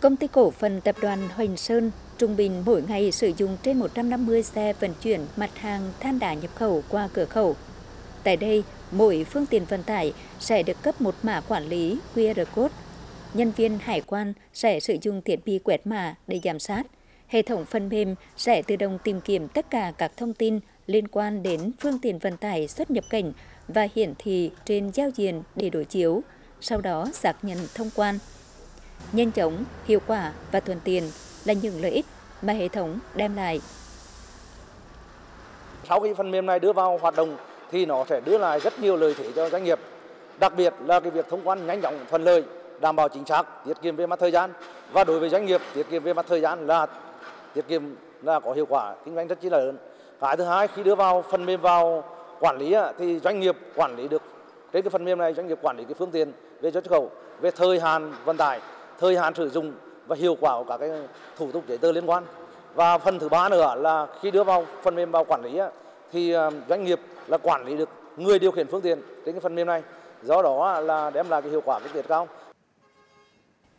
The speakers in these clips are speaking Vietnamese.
Công ty cổ phần tập đoàn Hoành Sơn trung bình mỗi ngày sử dụng trên 150 xe vận chuyển mặt hàng than đá nhập khẩu qua cửa khẩu. Tại đây, mỗi phương tiện vận tải sẽ được cấp một mã quản lý QR code. Nhân viên hải quan sẽ sử dụng thiết bị quẹt mã để giám sát. Hệ thống phần mềm sẽ tự động tìm kiếm tất cả các thông tin liên quan đến phương tiện vận tải xuất nhập cảnh và hiển thị trên giao diện để đối chiếu, sau đó xác nhận thông quan. Nhanh chóng, hiệu quả và thuận tiện là những lợi ích mà hệ thống đem lại. Sau khi phần mềm này đưa vào hoạt động thì nó sẽ đưa lại rất nhiều lợi thế cho doanh nghiệp. Đặc biệt là cái việc thông quan nhanh chóng, thuận lợi, đảm bảo chính xác, tiết kiệm về mặt thời gian và đối với doanh nghiệp tiết kiệm về mặt thời gian là tiết kiệm là có hiệu quả kinh doanh rất chi là lớn. Cái thứ hai khi đưa vào phần mềm vào quản lý thì doanh nghiệp quản lý được trên cái phần mềm này doanh nghiệp quản lý cái phương tiện về xuất khẩu về thời hạn vận tải thời hạn sử dụng và hiệu quả của các cái thủ tục giấy tờ liên quan. Và phần thứ ba nữa là khi đưa vào phần mềm vào quản lý thì ờ, doanh nghiệp là quản lý được người điều khiển phương tiện trên cái phần mềm này do đó là đem lại cái hiệu quả kinh tế cao.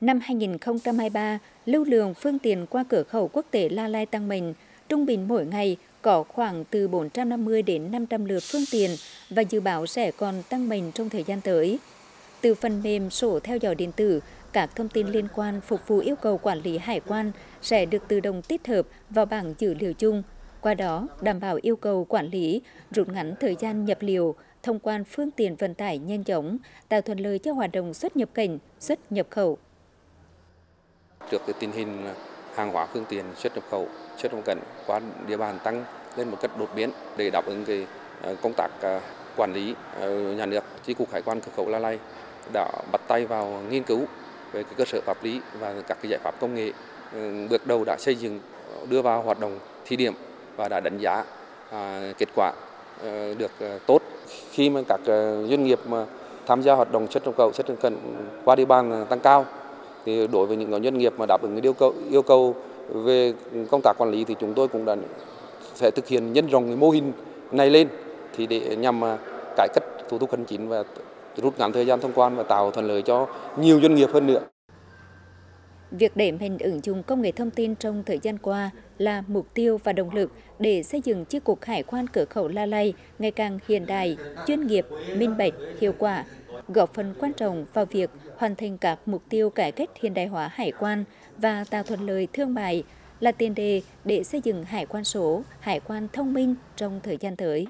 Năm 2023, lưu lượng phương tiện qua cửa khẩu quốc tế La Lai tăng mạnh, trung bình mỗi ngày có khoảng từ 450 đến 500 lượt phương tiện và dự báo sẽ còn tăng mạnh trong thời gian tới. Từ phần mềm sổ theo dõi điện tử, các thông tin liên quan phục vụ yêu cầu quản lý hải quan sẽ được tự động tích hợp vào bảng dữ liệu chung, qua đó đảm bảo yêu cầu quản lý, rút ngắn thời gian nhập liệu, thông quan phương tiện vận tải nhanh chóng, tạo thuận lợi cho hoạt động xuất nhập cảnh, xuất nhập khẩu. Trước cái tình hình hàng hóa phương tiện xuất nhập khẩu, xuất nhập cảnh qua địa bàn tăng lên một cách đột biến để đáp ứng cái ờ, công tác ờ, quản lý ờ, nhà nước, chi cục hải quan cửa khẩu La Lai đã bắt tay vào nghiên cứu về cái cơ sở pháp lý và các cái giải pháp công nghệ ừ, bước đầu đã xây dựng đưa vào hoạt động thí điểm và đã đánh giá à, kết quả à, được à, tốt. Khi mà các à, doanh nghiệp mà tham gia hoạt động xuất nhập khẩu xuất nhập cận qua địa bàn tăng cao thì đối với những doanh nghiệp mà đáp ứng yêu cầu yêu cầu về công tác quản lý thì chúng tôi cũng đã sẽ thực hiện nhân rộng cái mô hình này lên thì để nhằm cải cách thủ tục hành chính và rút ngắn thời gian thông quan và tạo thuận lợi cho nhiều doanh nghiệp hơn nữa. Việc đẩy mạnh ứng dụng công nghệ thông tin trong thời gian qua là mục tiêu và động lực để xây dựng chi cục hải quan cửa khẩu La Lai ngày càng hiện đại, chuyên nghiệp, minh bạch, hiệu quả, góp phần quan trọng vào việc hoàn thành các mục tiêu cải cách hiện đại hóa hải quan và tạo thuận lợi thương mại là tiền đề để xây dựng hải quan số, hải quan thông minh trong thời gian tới.